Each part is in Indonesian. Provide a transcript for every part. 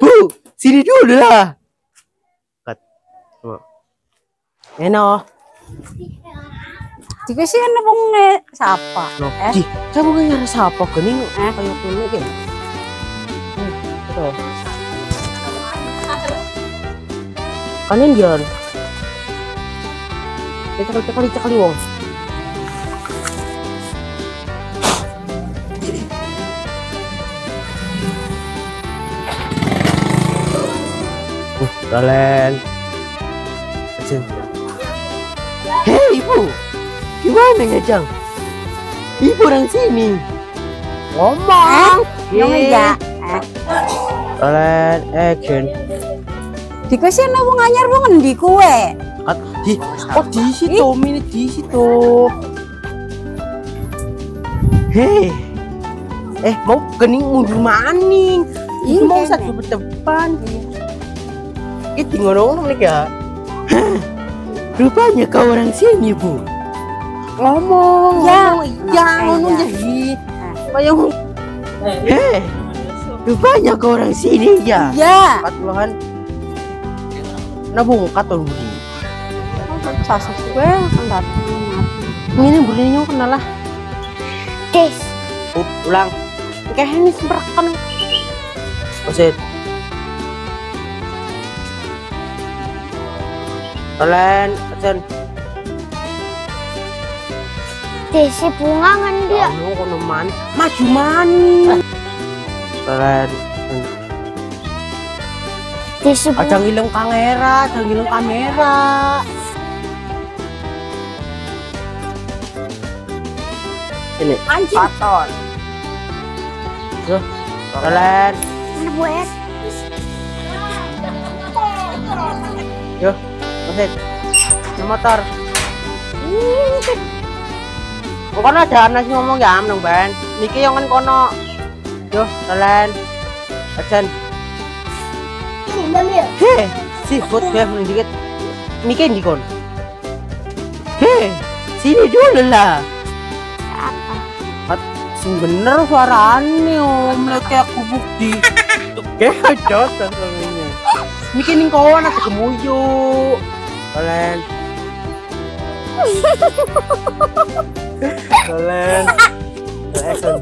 Bu, sini dulu lah. Kat. Eno. Dikasih kan pong eh, sapa. No. Eh, Ji, kamu kan nyara siapa kening? Eh. Kayak kuno kan. Hmm, betul. Kanin Dion. Kita kali kali kali wong. Uh, kalian. Kecil. Hei ibu, gimana ngejang? Ibu orang sini. Ngomong. Yung iya. Eh, Kalian action. dikasih kan pong anyar pong ngendi kue. Di, oh di situ, mini di situ. Hei, eh mau kening mundur maning. Ini mau satu depan. Ngorong nih ya. Rupanya kau orang sini bu. Ngomong, Ya. ya Eh, ngomong ya. Kayak. Hei, rupanya kau orang sini ya. Ya. Katulahan. Nabung katon budi. Sasa kue kan datang. Ini burinya kenal lah. Des. Ulang. Kayak ini semperkan. Oset. Kalian, Osen. Desi bunga kan dia. Kamu kono man. Maju mani. Kalian. Desi Aja bunga. ngilang kamera, aja ngilang kamera. Ini. Anjing. Katon. Tuh. Kalian. Mana buat? Yo, Oset. Ini motor. Bukan ada anak sing ngomong ya, nang ban. Niki yang kan kono. Yo, kalian. Action. Heh, si bot gue mending dikit. Niki kon? Heh, sini dulu lah. Kayak ning kawan kemuyu. Kalian. Kalian. Action.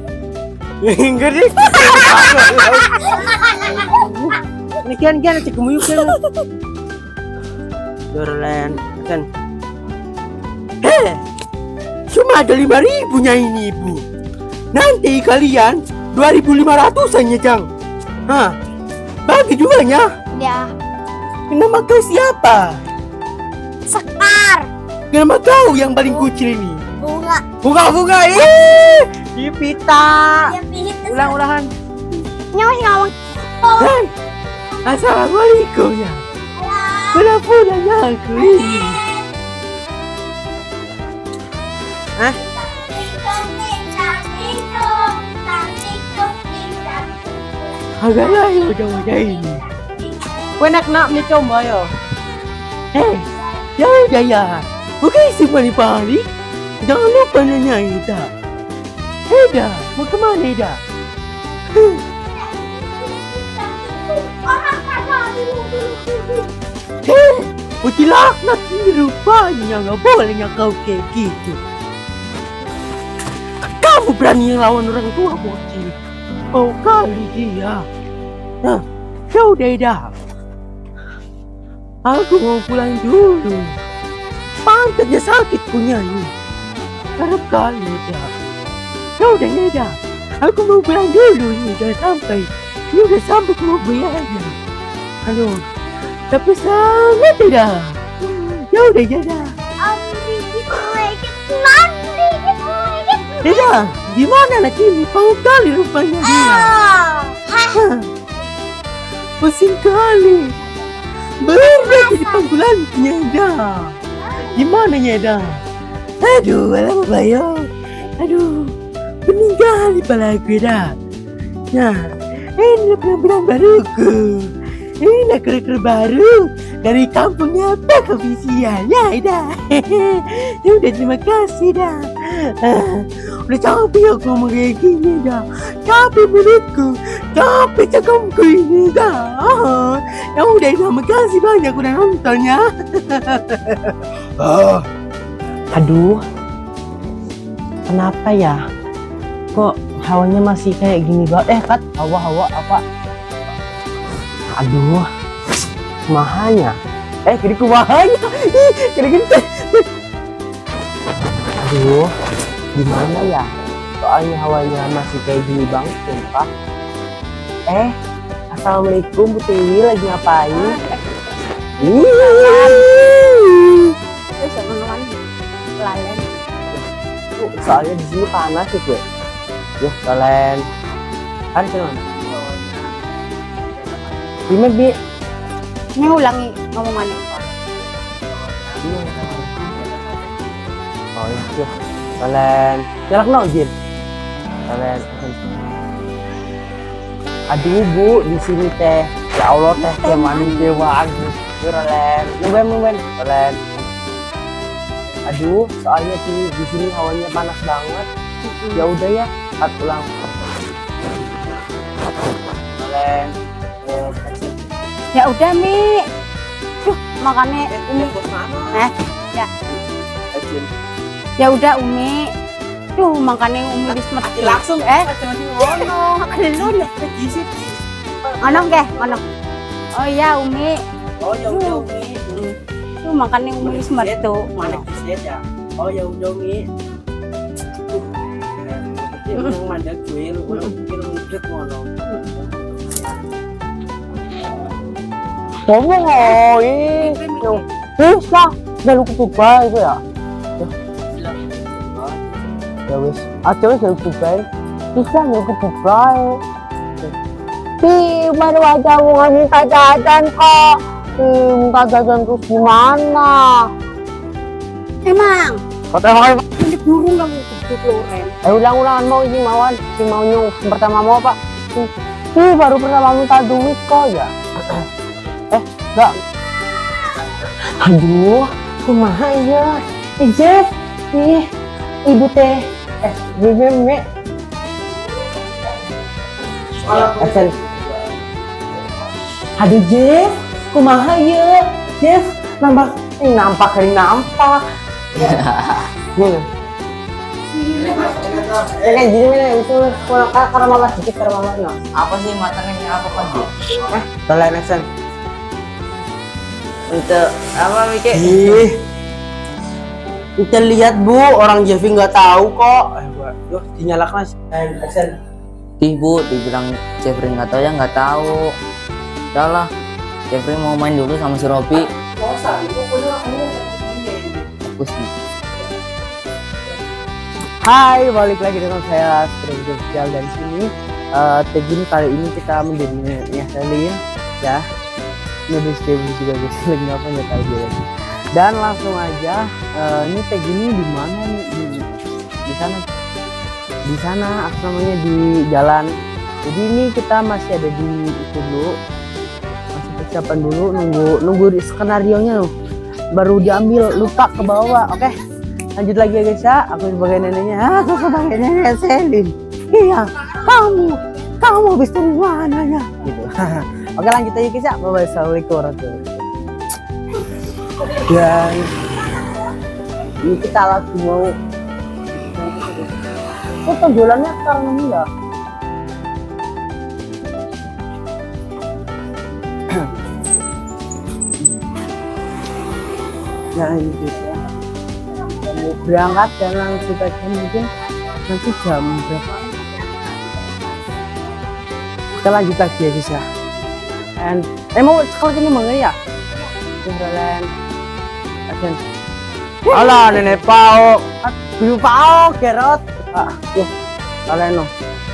Enggak deh. Ini kian kian ada kemuyu kan. Kalian. Action. Eh, cuma ada lima ribunya ini ibu. Nanti kalian 2500 an ya Jang. Hah, bagi duanya. Ya. Nama kau siapa? Sekar. Nama kau yang paling kucil ini. Bunga. Bunga-bunga, eh. Dipita. Ya pihit. Ulang-ulangan. Nyawa sih ngomong. Hai. Assalamualaikum ya. Pula-pulanya aku ini. Hah? Lain wajah-wajah ini. Kau nak nak ni coba yo. Eh, jangan jaya. Bukan isi balik-balik. Jangan lupa nanya Ida. Ida, mau ke mana Ida? Hei, laknat ini rupanya nggak bolehnya kau kayak gitu. Kamu berani lawan orang tua bocil. Oh kali dia. Nah, ya udah dah. Aku mau pulang dulu. Pantatnya sakit punya ini. Harap kali dah. Ya udah ya dah. Aku mau pulang dulu ini udah sampai. Ini udah sampai ke mobilnya. Halo. Tapi sangat tidak. Ya udah dah. Tidak, gimana anak ini? Pau kali rupanya dia. Hah, Pusing kali. Berat jadi pangkulannya dah. Gimana ya dah? Aduh, alam bayo. Aduh, pening kali pala gue dah. Nah, ini penampilan baruku. Ini kru-kru baru dari kampungnya Pak Official. Ya, dah. Ya udah terima kasih dah. Ah, udah capek aku ngomong kayak gini dah. Capek mulutku. capek cakapku ini dah. Ya udah dah, makasih banyak udah nontonnya. oh. Aduh, kenapa ya? Kok hawanya masih kayak gini banget? Eh, kat, hawa-hawa apa? Aduh, mahanya. Eh, kiri kumahanya. Ih, kiri kiri. Aduh, gimana ya? Soalnya hawanya masih kayak gini banget, sumpah. Eh, Assalamualaikum Bu Tiwi lagi ngapain? Lalen. Soalnya di sini panas sih gue. Yuk, kalian. Hari cuman. Gimana bi? Ini ulangi ngomongannya. Oh ya, yuk. Kalian. Jalak no, Jin. Kalian. Aduh bu, di sini teh. Ya Allah teh, teh manis teh bagus. Kalian. Nungguin, nungguin. Kalian. Aduh, soalnya di, di sini hawanya panas banget. Ya udah ya, kat ulang. Kalian. Eh, kasih. Ya udah Mi. Duh, makannya Umi. Eh, ya. Kasih. Ya udah Umi. Duh, makannya Umi semet. Langsung eh. ngono. Kelun. Mana ke? Mana? Oh iya Umi. Oh ya udah Umi. Duh, makannya Umi di semet tuh. Mana kiset ya? Oh ya udah Umi. Mana gue ngono. Ngomong oh ini. Bisa, udah lu itu ya. Ya wis, aja wis ketuba. Bisa lu ketuba. Di baru aja mau minta jajan kok. Hmm, minta jajan terus gimana? Emang, Kata makan ini burung kamu kebut loren. Eh ulang-ulangan mau ini mauan, si maunya pertama mau pak. Ih baru pertama minta duit kok ya. eh enggak. Aduh, kumaha ya. Eh Jeff, nih ibu teh. Eh, bibi me. Asen. Aduh Jeff, kumaha ya. Jeff, nampak, eh, nampak kali nampak. Nih. Ya kayak gini nih, itu karena karena mama sedikit karena mama no. apa sih matangnya apa kan dia Eh, kalian action. untuk apa mikir Ih, kita lihat bu, orang Jeffy nggak tahu kok. Eh, gua, yuk dinyalakan Eh, action. Ih bu, dibilang Jeffrey nggak tahu ya nggak tahu. Udah lah, Jeffrey mau main dulu sama si Robi. Fokus nih. Hai, balik lagi dengan saya Stranger Sosial dari sini. Eh, Tegin kali ini kita menjadi neneknya Selin, ya. Ini distribusi juga guys, lagi apa nggak tahu dia lagi. Dan langsung aja, eh, ini tag ini di mana nih? Di, sana, di sana apa namanya di jalan. Jadi ini kita masih ada di itu dulu, masih persiapan dulu, nunggu nunggu di skenario nya loh. Baru diambil, lupa ke bawah, oke? lanjut lagi ya guys ya. Aku sebagai neneknya. Aku sebagai nenek Selin. Iya kamu kamu habis dari mana ya gitu. Oke lanjut aja guys ya. Bye bye assalamualaikum warahmatullahi dan ini kita lagi mau kok penjualannya ini ya? Ya ini Kita mau berangkat dan langsung saja mungkin nanti jam berapa? Kita lanjut lagi ya guys ya. And eh mau sekali ini mengenai ya? Kehralan Asen Alah nenek pao. Biru pao gerot. Ah, yuk kalian no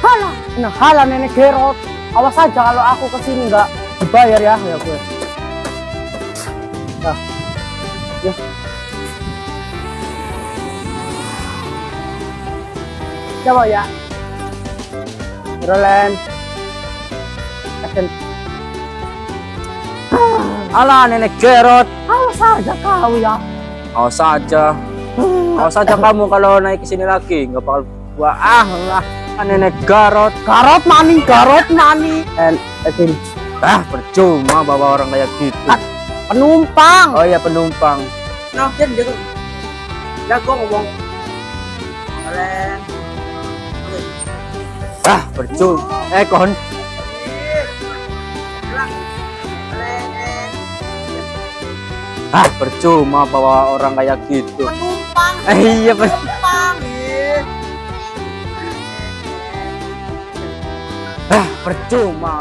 Hala. Nah, hala nenek gerot. Awas aja kalau aku ke sini nggak dibayar ya ya gue. Nah, yuk Coba ya. Roland. Action. Alah nenek Gerot. Saja kau ya. Awas saja, awas saja kamu kalau naik ke sini lagi nggak bakal gua ah lah. nenek garot Garot mani, garot mani. and Edin ah percuma bawa orang kayak gitu Penumpang. oh iya penumpang Nah, jadi jago. Jago ngomong. Kalian. ah percuma eh kon ah percuma bawa orang kayak gitu Penumpang. eh iya pen- Penumpang. ah percuma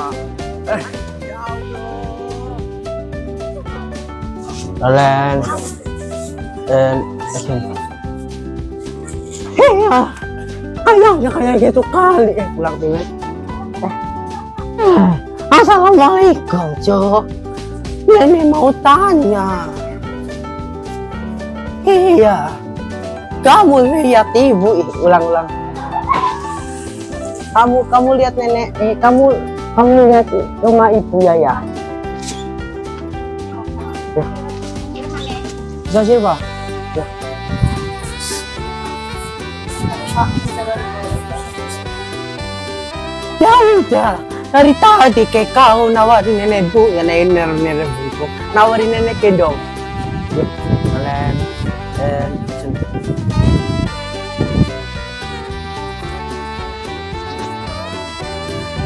Kalian. Dan Iya, kayaknya kayak gitu kali. Eh, pulang dulu. Eh, Assalamualaikum, Cok. Nenek mau tanya. Iya. Kamu lihat ibu, ulang-ulang. Kamu kamu lihat nenek, eh, kamu kamu lihat rumah ibu ya ya. Ya. Bisa sih, Pak? Ya udah, dari tadi kayak kau nawarin nenek bu, ya nenek nenek bu, nawarin nenek ke dong. Yuk,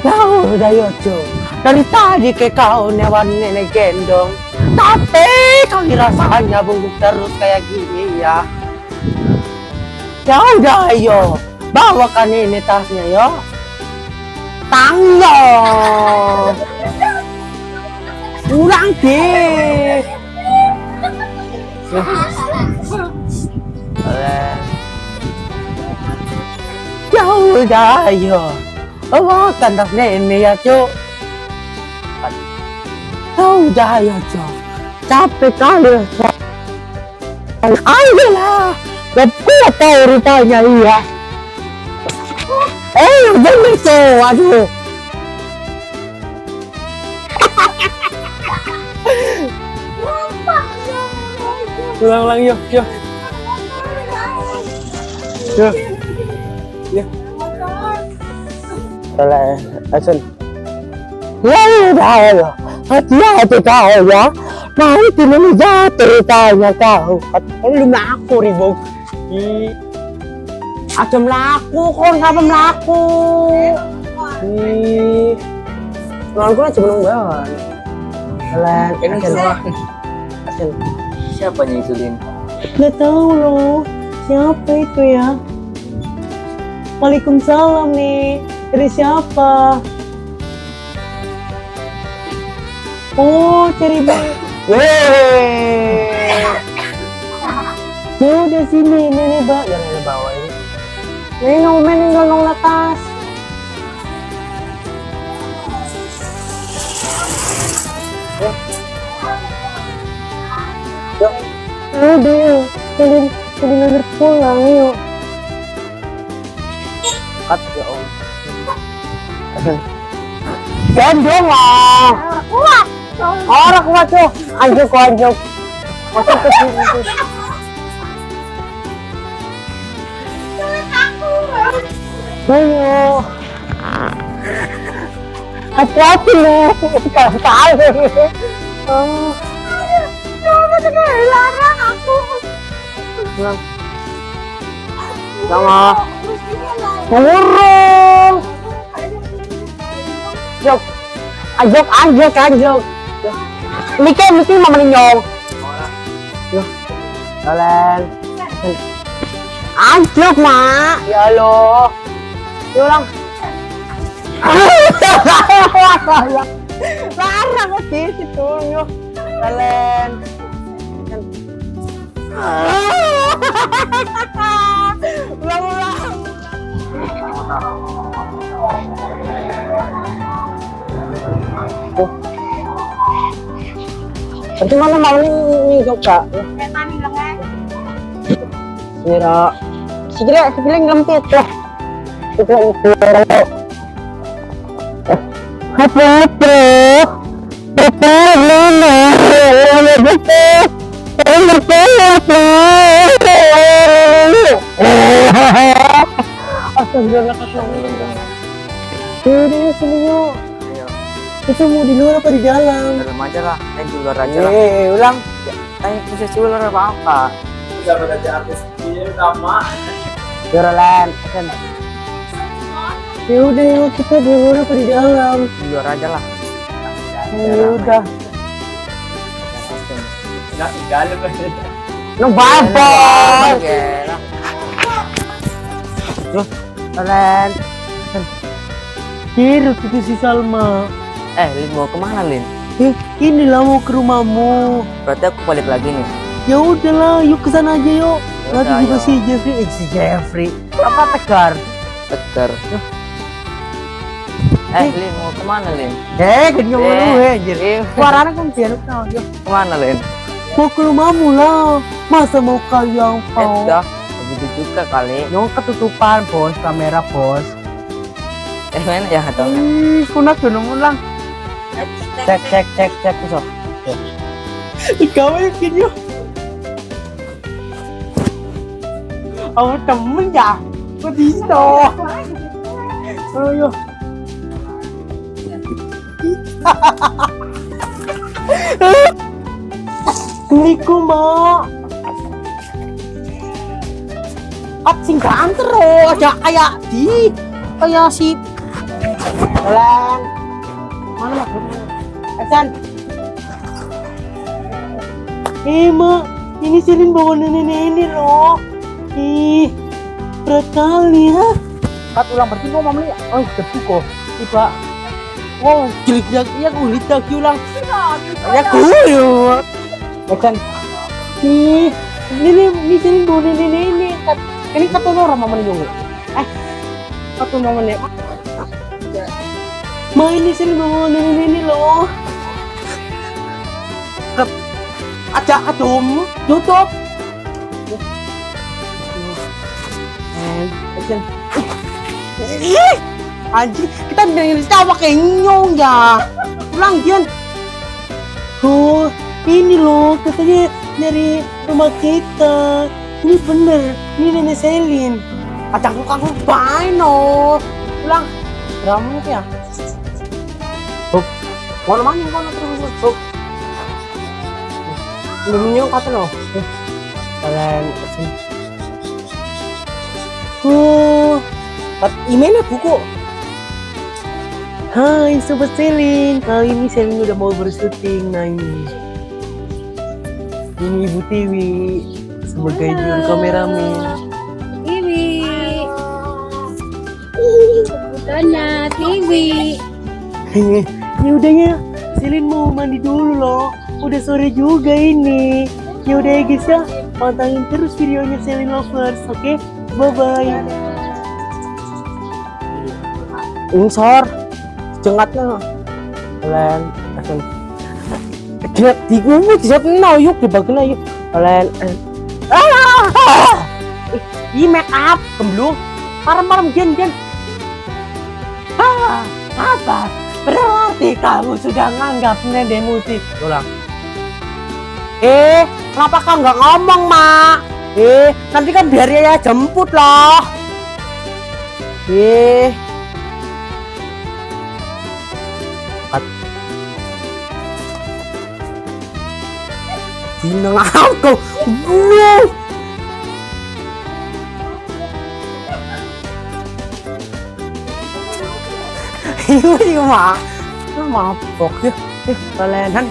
Udah Yojo, dari tadi kayak kau nawarin nenek gendong, tapi kali rasanya bungkuk terus kayak gini ya. Ya udah ayo, bawakan ini tasnya yo. Tangyo. Kurang deh. Ya udah ayo. Ya. Ya. Capek kali. Ayolah. Tahu iya. Eh, bener tuh, aduh. Ulang ulang yuk, yuk. Yuk. Yuk. Salah, Asun. Ya udah ya. Hati-hati kau ya. Nanti ini jatuh tanya kau. Kau belum laku ribut. Ih. Aja melaku, kok nggak melaku. Ih. Nongkrong aja belum banget. Kalian, ini Asun. semua Asun. siapa nyusulin Nggak tahu loh, siapa itu ya? Waalaikumsalam nih, dari siapa? Oh, cari bang. Weh. Ya udah sini, nenek bawa, ya nenek bawa ini. Nenek ngomen yang nolong atas. Udah, kalian kalian nggak pulang yuk. kat ya om Gendong lah. Kuat. Orang kuat tuh. Anjuk anjuk. Masuk ke sini. Ayo. Hati-hati. Kalau tahu. Oh. Larang aku. Sama. Burung. Jok. Anjuk, anjuk, anjuk. Mikir, mikir mama ninyong. Yuk. Kalian. Anjuk, mak. Ya Allah. Yuk lang. Larang ko di situ yuk. Kalian. Ulang, ulang. Berarti mana mau nih nih kak? Sira. Sige, sige lang lampit lah. Sige lang ito. Hapo, hapo. Hapo, lolo. Lolo, hapo. Lolo, hapo. Astagfirullah, kakak. Yaudah ya sini yuk. Ayo, Itu mau di luar apa di dalam? dalam aja lah. Eh, di luar aja lah. Eh, ulang. Eh, bisa di luar apa-apa. Yorolan, kan. Ya udah yuk kita di luar apa di dalam? Di luar aja lah. Ya udah. No Eh, babak. Oke lah. Yorolan. Kira itu si Salma. Eh, Lin mau ke mana, Lin? Eh, inilah mau ke rumahmu. Berarti aku balik lagi nih. Ya udahlah, yuk ke sana aja yuk. Ya Lagi udah, juga si Jeffrey, eh, si Jeffrey. Apa tegar? Tegar. Eh, Lin mau ke mana, Lin? Eh, gini ngomong Eh, gue anjir. eh, Suaranya kan dia lupa. Yuk. Ke mana, Lin? Mau ke rumahmu lah. Masa mau kalian Eh, mau? udah. Begitu juga kali. Yang ketutupan bos, kamera bos. Eh, mana ya atau Ih, kunat tuh nunggu lang. Cek, cek, cek, cek, besok. Kau yakin yuk? Kamu temen ya? Kok bisa? Oh, yuk. Assalamualaikum, Mak. At singgaan terus aja kayak di kayak si Jalan. Mana mak? Hasan. Eh mak, ini Selin bawa nenek ini loh. Ih, berat kali ya. Kat ulang berarti mau mami. Oh, debu kok. Tiba. Wow, jelik jak iya kulit lagi ulang. Ya kulit. Hasan. Ih, ini ini Selin bawa nenek ini. Kat, ini kata orang mama nih Eh, kata mama nih. Ma ini sini bawa nenek ini loh. Aja adum, tutup. Ih, Anjir, kita dengerin tawa kayak nyong ya. Pulang Jan. Oh, ini loh katanya dari rumah kita. Ini bener, ini nenek Selin. Acang kang baik no. Pulang. Berapa ya? Kono mana kono terus terus. Belumnya kata lo. Kalian Oh, kat emailnya buku. Hai Sobat Selin, kali ini Selin udah mau bersyuting. Nah ini, ini Ibu Tiwi sebagai juru kameramen. Tiwi. Dona Tiwi. ya udah ya, Selin mau mandi dulu loh. Udah sore juga ini. Ya udah ya guys ya, pantangin terus videonya Selin Lovers, oke? Bye bye. Insor, cengatnya. Kalian akan Jengat di gue di siap no yuk di bagian yuk. Kalian ah, eh, ini make up kemblung. Parem-parem gen gen. Ah, apa? Berarti kamu sudah nganggap Nenek Muti. Ulang. Eh, kenapa kau nggak ngomong, Mak? Eh, nanti kan biar ya jemput loh. Eh. Tinang aku. Wow. Iya, iya, Mak. Mabok ya. Eh, kalian kan